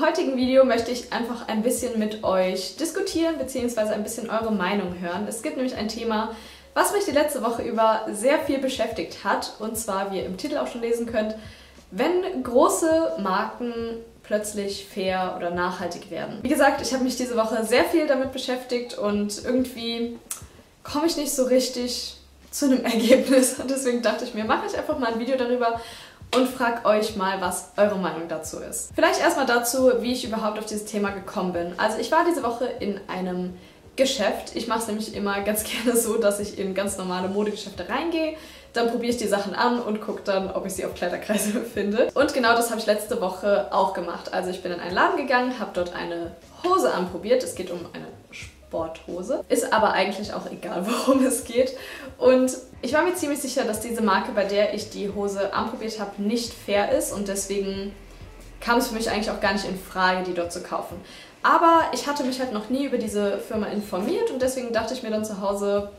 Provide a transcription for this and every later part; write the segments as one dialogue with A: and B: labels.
A: Heutigen Video möchte ich einfach ein bisschen mit euch diskutieren bzw. ein bisschen eure Meinung hören. Es gibt nämlich ein Thema, was mich die letzte Woche über sehr viel beschäftigt hat. Und zwar, wie ihr im Titel auch schon lesen könnt, wenn große Marken plötzlich fair oder nachhaltig werden. Wie gesagt, ich habe mich diese Woche sehr viel damit beschäftigt und irgendwie komme ich nicht so richtig zu einem Ergebnis. Und deswegen dachte ich mir, mache ich einfach mal ein Video darüber und frage euch mal, was eure Meinung dazu ist. Vielleicht erstmal dazu, wie ich überhaupt auf dieses Thema gekommen bin. Also ich war diese Woche in einem Geschäft. Ich mache es nämlich immer ganz gerne so, dass ich in ganz normale Modegeschäfte reingehe, dann probiere ich die Sachen an und gucke dann, ob ich sie auf Kleiderkreise finde. Und genau das habe ich letzte Woche auch gemacht. Also ich bin in einen Laden gegangen, habe dort eine Hose anprobiert. Es geht um eine Sporthose. Ist aber eigentlich auch egal, worum es geht. Und ich war mir ziemlich sicher, dass diese Marke, bei der ich die Hose anprobiert habe, nicht fair ist und deswegen kam es für mich eigentlich auch gar nicht in Frage, die dort zu kaufen. Aber ich hatte mich halt noch nie über diese Firma informiert und deswegen dachte ich mir dann zu Hause,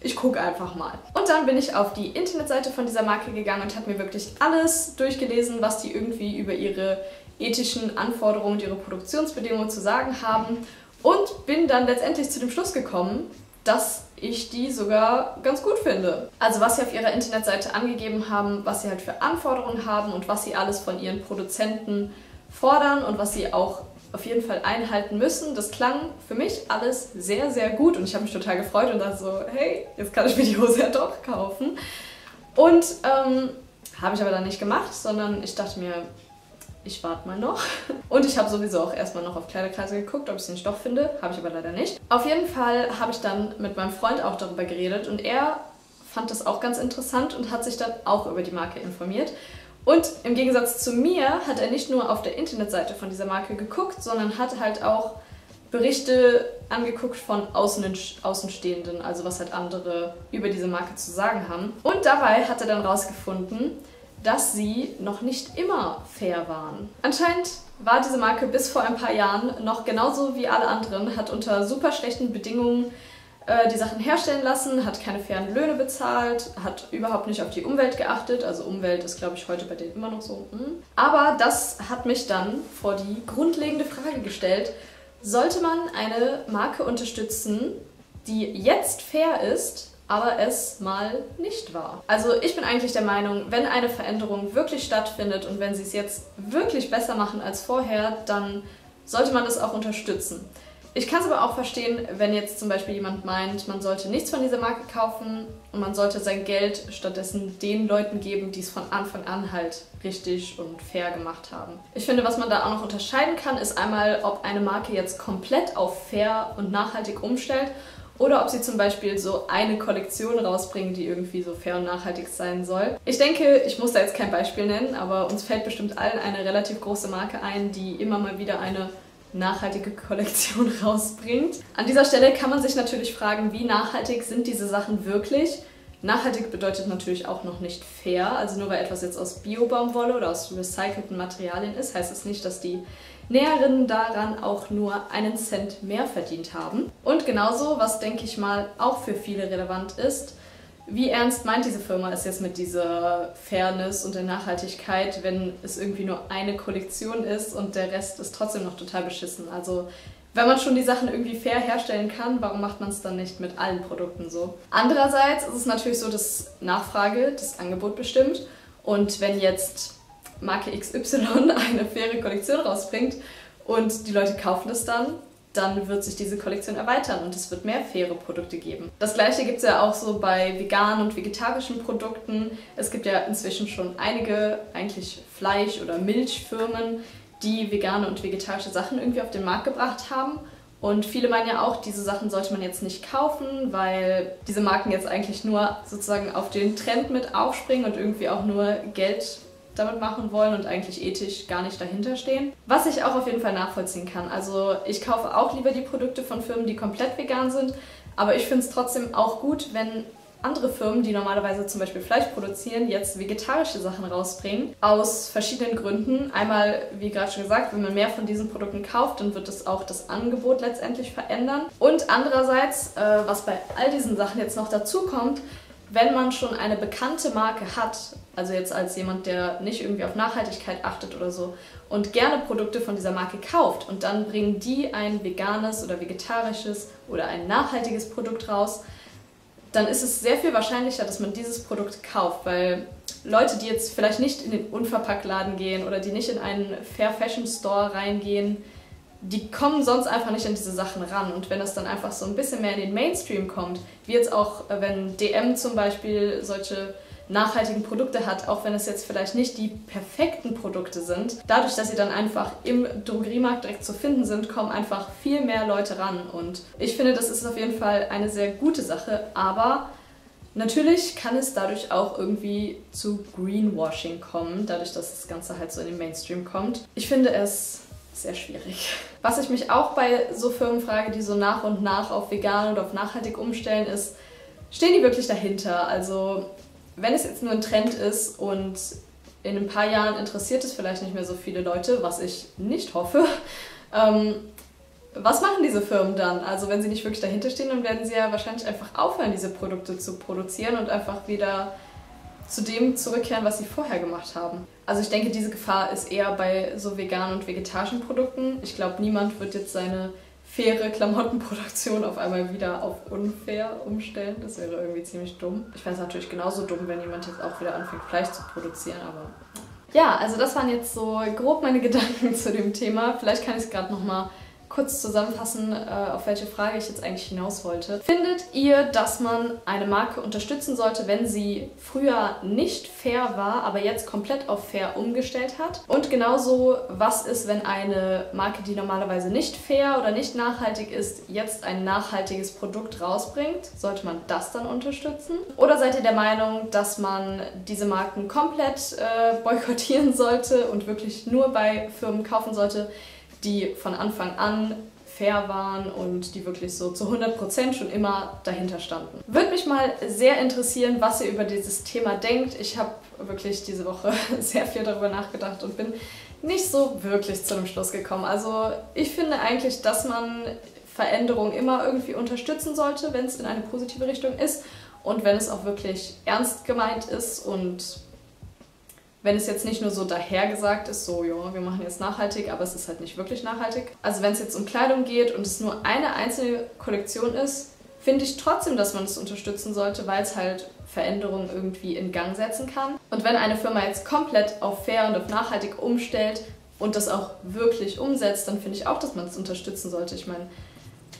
A: ich gucke einfach mal. Und dann bin ich auf die Internetseite von dieser Marke gegangen und habe mir wirklich alles durchgelesen, was die irgendwie über ihre ethischen Anforderungen und ihre Produktionsbedingungen zu sagen haben und bin dann letztendlich zu dem Schluss gekommen, dass ich die sogar ganz gut finde. Also was sie auf ihrer Internetseite angegeben haben, was sie halt für Anforderungen haben und was sie alles von ihren Produzenten fordern und was sie auch auf jeden Fall einhalten müssen. Das klang für mich alles sehr, sehr gut und ich habe mich total gefreut und dachte so, hey, jetzt kann ich mir die Hose ja doch kaufen. Und ähm, habe ich aber dann nicht gemacht, sondern ich dachte mir, ich warte mal noch. Und ich habe sowieso auch erstmal noch auf Kleiderkreise geguckt, ob ich sie nicht doch finde. Habe ich aber leider nicht. Auf jeden Fall habe ich dann mit meinem Freund auch darüber geredet und er fand das auch ganz interessant und hat sich dann auch über die Marke informiert. Und im Gegensatz zu mir hat er nicht nur auf der Internetseite von dieser Marke geguckt, sondern hat halt auch Berichte angeguckt von Außenstehenden, also was halt andere über diese Marke zu sagen haben. Und dabei hat er dann rausgefunden, dass sie noch nicht immer fair waren. Anscheinend war diese Marke bis vor ein paar Jahren noch genauso wie alle anderen, hat unter super schlechten Bedingungen äh, die Sachen herstellen lassen, hat keine fairen Löhne bezahlt, hat überhaupt nicht auf die Umwelt geachtet. Also Umwelt ist, glaube ich, heute bei denen immer noch so. Hm. Aber das hat mich dann vor die grundlegende Frage gestellt, sollte man eine Marke unterstützen, die jetzt fair ist, aber es mal nicht war. Also ich bin eigentlich der Meinung, wenn eine Veränderung wirklich stattfindet und wenn sie es jetzt wirklich besser machen als vorher, dann sollte man das auch unterstützen. Ich kann es aber auch verstehen, wenn jetzt zum Beispiel jemand meint, man sollte nichts von dieser Marke kaufen und man sollte sein Geld stattdessen den Leuten geben, die es von Anfang an halt richtig und fair gemacht haben. Ich finde, was man da auch noch unterscheiden kann, ist einmal, ob eine Marke jetzt komplett auf fair und nachhaltig umstellt oder ob sie zum Beispiel so eine Kollektion rausbringen, die irgendwie so fair und nachhaltig sein soll. Ich denke, ich muss da jetzt kein Beispiel nennen, aber uns fällt bestimmt allen eine relativ große Marke ein, die immer mal wieder eine nachhaltige Kollektion rausbringt. An dieser Stelle kann man sich natürlich fragen, wie nachhaltig sind diese Sachen wirklich? Nachhaltig bedeutet natürlich auch noch nicht fair. Also nur weil etwas jetzt aus Biobaumwolle oder aus recycelten Materialien ist, heißt es das nicht, dass die Näherinnen daran auch nur einen Cent mehr verdient haben. Und genauso, was denke ich mal auch für viele relevant ist, wie ernst meint diese Firma es jetzt mit dieser Fairness und der Nachhaltigkeit, wenn es irgendwie nur eine Kollektion ist und der Rest ist trotzdem noch total beschissen? Also wenn man schon die Sachen irgendwie fair herstellen kann, warum macht man es dann nicht mit allen Produkten so? Andererseits ist es natürlich so, dass Nachfrage das Angebot bestimmt und wenn jetzt Marke XY eine faire Kollektion rausbringt und die Leute kaufen es dann, dann wird sich diese Kollektion erweitern und es wird mehr faire Produkte geben. Das gleiche gibt es ja auch so bei veganen und vegetarischen Produkten. Es gibt ja inzwischen schon einige eigentlich Fleisch- oder Milchfirmen, die vegane und vegetarische Sachen irgendwie auf den Markt gebracht haben. Und viele meinen ja auch, diese Sachen sollte man jetzt nicht kaufen, weil diese Marken jetzt eigentlich nur sozusagen auf den Trend mit aufspringen und irgendwie auch nur Geld damit machen wollen und eigentlich ethisch gar nicht dahinter stehen. Was ich auch auf jeden Fall nachvollziehen kann. Also ich kaufe auch lieber die Produkte von Firmen, die komplett vegan sind, aber ich finde es trotzdem auch gut, wenn andere Firmen, die normalerweise zum Beispiel Fleisch produzieren, jetzt vegetarische Sachen rausbringen. Aus verschiedenen Gründen. Einmal, wie gerade schon gesagt, wenn man mehr von diesen Produkten kauft, dann wird es auch das Angebot letztendlich verändern. Und andererseits, äh, was bei all diesen Sachen jetzt noch dazu kommt, wenn man schon eine bekannte Marke hat, also jetzt als jemand, der nicht irgendwie auf Nachhaltigkeit achtet oder so, und gerne Produkte von dieser Marke kauft und dann bringen die ein veganes oder vegetarisches oder ein nachhaltiges Produkt raus, dann ist es sehr viel wahrscheinlicher, dass man dieses Produkt kauft, weil Leute, die jetzt vielleicht nicht in den Unverpacktladen gehen oder die nicht in einen Fair Fashion Store reingehen, die kommen sonst einfach nicht an diese Sachen ran. Und wenn das dann einfach so ein bisschen mehr in den Mainstream kommt, wie jetzt auch, äh, wenn DM zum Beispiel solche nachhaltigen Produkte hat, auch wenn es jetzt vielleicht nicht die perfekten Produkte sind, dadurch, dass sie dann einfach im Drogeriemarkt direkt zu finden sind, kommen einfach viel mehr Leute ran. Und ich finde, das ist auf jeden Fall eine sehr gute Sache, aber Natürlich kann es dadurch auch irgendwie zu Greenwashing kommen, dadurch, dass das Ganze halt so in den Mainstream kommt. Ich finde es sehr schwierig. Was ich mich auch bei so Firmen frage, die so nach und nach auf vegan oder auf nachhaltig umstellen, ist, stehen die wirklich dahinter? Also, wenn es jetzt nur ein Trend ist und in ein paar Jahren interessiert es vielleicht nicht mehr so viele Leute, was ich nicht hoffe, ähm, was machen diese Firmen dann? Also wenn sie nicht wirklich dahinter stehen, dann werden sie ja wahrscheinlich einfach aufhören, diese Produkte zu produzieren und einfach wieder zu dem zurückkehren, was sie vorher gemacht haben. Also ich denke, diese Gefahr ist eher bei so veganen und vegetarischen Produkten. Ich glaube, niemand wird jetzt seine faire Klamottenproduktion auf einmal wieder auf unfair umstellen. Das wäre irgendwie ziemlich dumm. Ich fände es natürlich genauso dumm, wenn jemand jetzt auch wieder anfängt, Fleisch zu produzieren, aber ja, also das waren jetzt so grob meine Gedanken zu dem Thema. Vielleicht kann ich es gerade nochmal kurz zusammenfassen, äh, auf welche Frage ich jetzt eigentlich hinaus wollte. Findet ihr, dass man eine Marke unterstützen sollte, wenn sie früher nicht fair war, aber jetzt komplett auf fair umgestellt hat? Und genauso, was ist, wenn eine Marke, die normalerweise nicht fair oder nicht nachhaltig ist, jetzt ein nachhaltiges Produkt rausbringt? Sollte man das dann unterstützen? Oder seid ihr der Meinung, dass man diese Marken komplett äh, boykottieren sollte und wirklich nur bei Firmen kaufen sollte, die von Anfang an fair waren und die wirklich so zu 100% schon immer dahinter standen. Würde mich mal sehr interessieren, was ihr über dieses Thema denkt. Ich habe wirklich diese Woche sehr viel darüber nachgedacht und bin nicht so wirklich zu einem Schluss gekommen. Also ich finde eigentlich, dass man Veränderungen immer irgendwie unterstützen sollte, wenn es in eine positive Richtung ist und wenn es auch wirklich ernst gemeint ist und wenn es jetzt nicht nur so dahergesagt ist, so, ja, wir machen jetzt nachhaltig, aber es ist halt nicht wirklich nachhaltig. Also wenn es jetzt um Kleidung geht und es nur eine einzelne Kollektion ist, finde ich trotzdem, dass man es unterstützen sollte, weil es halt Veränderungen irgendwie in Gang setzen kann. Und wenn eine Firma jetzt komplett auf fair und auf nachhaltig umstellt und das auch wirklich umsetzt, dann finde ich auch, dass man es unterstützen sollte. Ich meine,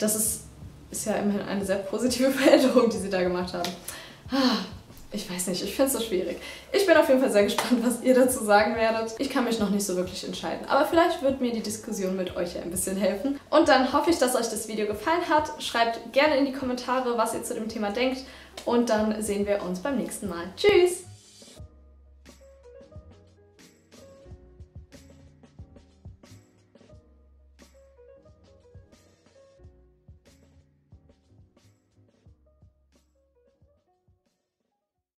A: das ist, ist ja immerhin eine sehr positive Veränderung, die sie da gemacht haben. Ich weiß nicht, ich finde es so schwierig. Ich bin auf jeden Fall sehr gespannt, was ihr dazu sagen werdet. Ich kann mich noch nicht so wirklich entscheiden, aber vielleicht wird mir die Diskussion mit euch ja ein bisschen helfen. Und dann hoffe ich, dass euch das Video gefallen hat. Schreibt gerne in die Kommentare, was ihr zu dem Thema denkt und dann sehen wir uns beim nächsten Mal. Tschüss!